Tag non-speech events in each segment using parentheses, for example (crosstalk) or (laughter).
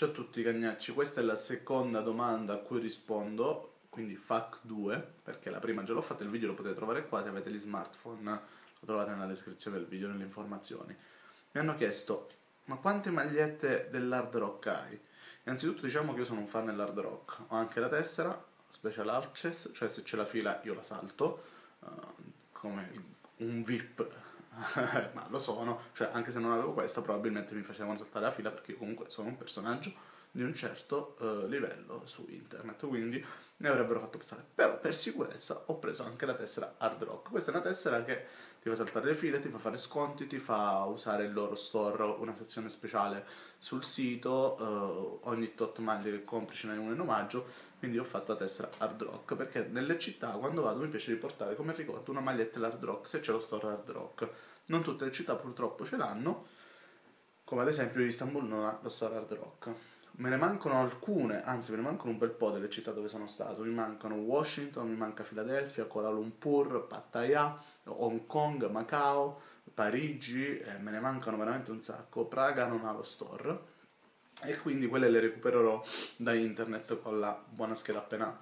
Ciao a tutti cagnacci, questa è la seconda domanda a cui rispondo, quindi FAQ 2, perché la prima già l'ho fatta, il video lo potete trovare qua se avete gli smartphone, lo trovate nella descrizione del video, nelle informazioni. Mi hanno chiesto, ma quante magliette dell'hard rock hai? Innanzitutto diciamo che io sono un fan dell'hard rock, ho anche la tessera, special access, cioè se c'è la fila io la salto, uh, come un VIP (laughs) ma lo sono, cioè anche se non avevo questa probabilmente mi facevano saltare la fila perché comunque sono un personaggio di un certo uh, livello su internet, quindi ne avrebbero fatto passare. Però per sicurezza ho preso anche la tessera Hard Rock. Questa è una tessera che ti fa saltare le file, ti fa fare sconti, ti fa usare il loro store, una sezione speciale sul sito, uh, ogni tot maglie che compri ce n'è uno in omaggio, quindi ho fatto la tessera Hard Rock, perché nelle città quando vado mi piace riportare come ricordo una maglietta Hard Rock se c'è lo store Hard Rock. Non tutte le città purtroppo ce l'hanno, come ad esempio Istanbul non ha lo store Hard Rock me ne mancano alcune, anzi me ne mancano un bel po' delle città dove sono stato, mi mancano Washington, mi manca Filadelfia, Kuala Lumpur, Pattaya, Hong Kong, Macao, Parigi, eh, me ne mancano veramente un sacco, Praga non ha lo store. E quindi quelle le recupererò da internet con la buona scheda appena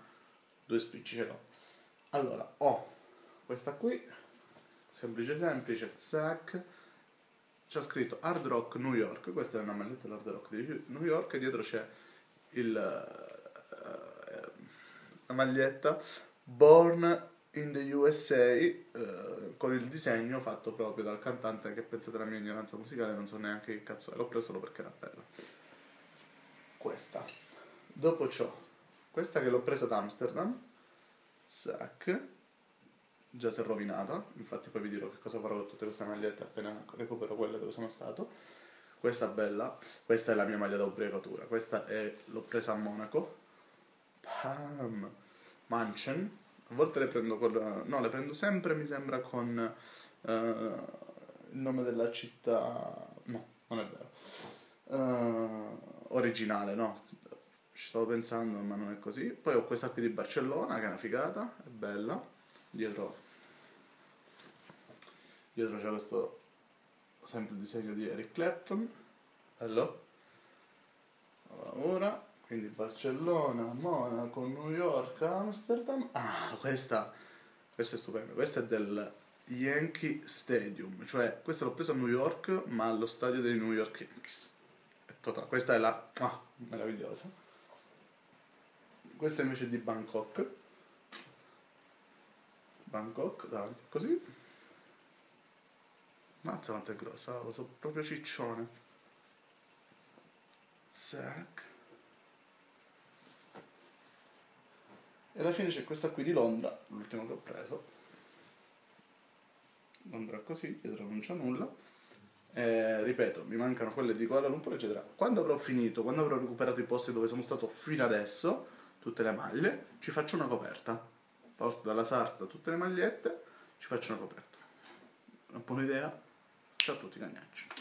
due spicci ce l'ho. Allora, ho questa qui, semplice semplice, zac, c'è scritto Hard Rock New York, questa è una maglietta dell'Hard Rock di New York e dietro c'è il, uh, la maglietta Born in the USA uh, con il disegno fatto proprio dal cantante che pensate alla mia ignoranza musicale non so neanche che cazzo è, l'ho preso solo perché era bella. Questa. Dopo ciò, questa che l'ho presa ad Amsterdam, Sac già si è rovinata, infatti poi vi dirò che cosa farò con tutte queste magliette appena recupero quelle dove sono stato. Questa bella, questa è la mia maglia da ubriacatura, questa è, l'ho presa a Monaco, Pam, Manchen, a volte le prendo con, no le prendo sempre mi sembra con uh, il nome della città, no, non è vero, uh, originale, no, ci stavo pensando ma non è così. Poi ho questa qui di Barcellona che è una figata, è bella, dietro dietro c'è questo sempre il disegno di Eric Clapton. Hello ora quindi Barcellona, Monaco, New York, Amsterdam. Ah questa questa è stupenda. Questa è del Yankee Stadium cioè questa l'ho presa a New York ma allo stadio dei New York Yankees. È totale. questa è la ah, meravigliosa. Questa invece è di Bangkok. Bangkok davanti così Mazza quanto è grossa, oh, sono proprio ciccione. Sac. E alla fine c'è questa qui di Londra, l'ultimo che ho preso. Londra così, dietro non c'è nulla. Eh, ripeto, mi mancano quelle di Kuala Lumpur, eccetera. Quando avrò finito, quando avrò recuperato i posti dove sono stato fino adesso, tutte le maglie, ci faccio una coperta. Porto dalla sarta tutte le magliette, ci faccio una coperta. Un po' un'idea? Ciao a tutti cagnacci.